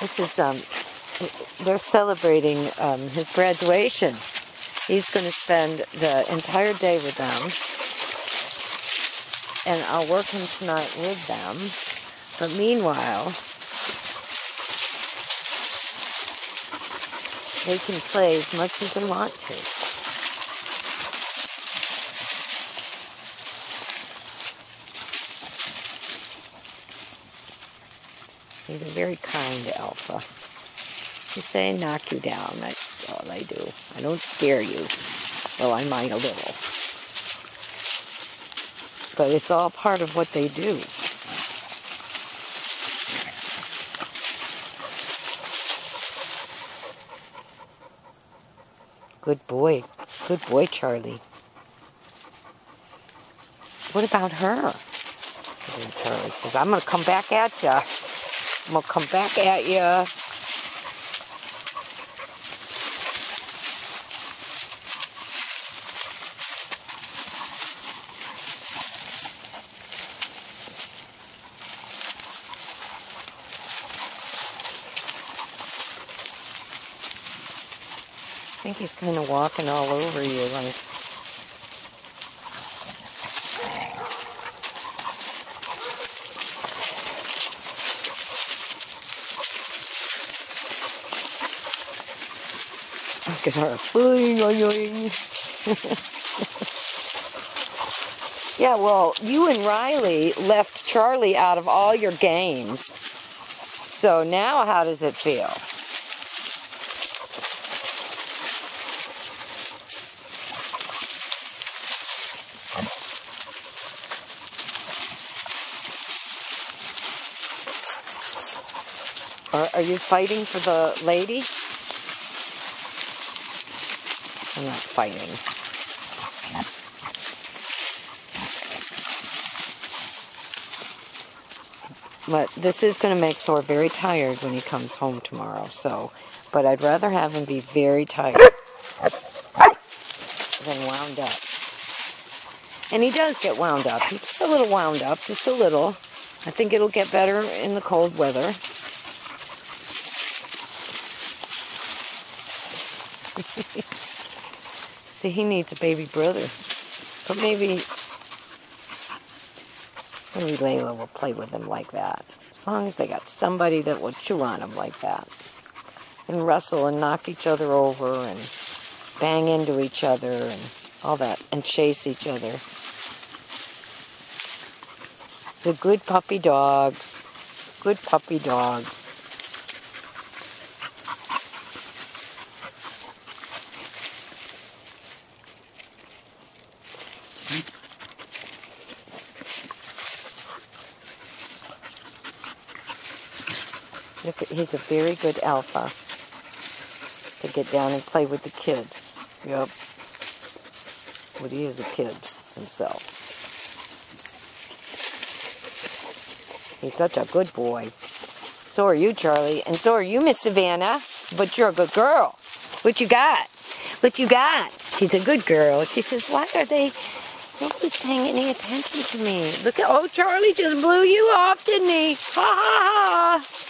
This is um, they're celebrating um, his graduation. He's going to spend the entire day with them, and I'll work him tonight with them. But meanwhile, they can play as much as they want to. He's a very kind alpha. He's saying knock you down. That's all I do. I don't scare you. Well, I might a little. But it's all part of what they do. Good boy. Good boy, Charlie. What about her? And Charlie says, I'm going to come back at you. I'm gonna come back at you. I think he's kind of walking all over you like Look at her. yeah, well, you and Riley left Charlie out of all your games. So now how does it feel? Are, are you fighting for the lady? I'm not fighting. But this is going to make Thor very tired when he comes home tomorrow. So, but I'd rather have him be very tired than wound up. And he does get wound up. He gets a little wound up, just a little. I think it'll get better in the cold weather. See, he needs a baby brother. But maybe, maybe Layla will play with him like that. As long as they got somebody that will chew on him like that. And wrestle and knock each other over and bang into each other and all that. And chase each other. The good puppy dogs. Good puppy dogs. Look, he's a very good alpha to get down and play with the kids. Yep. But he is a kid himself. He's such a good boy. So are you, Charlie. And so are you, Miss Savannah. But you're a good girl. What you got? What you got? She's a good girl. She says, why are they... Nobody's paying any attention to me. Look at... Oh, Charlie just blew you off, didn't he? Ha ha ha!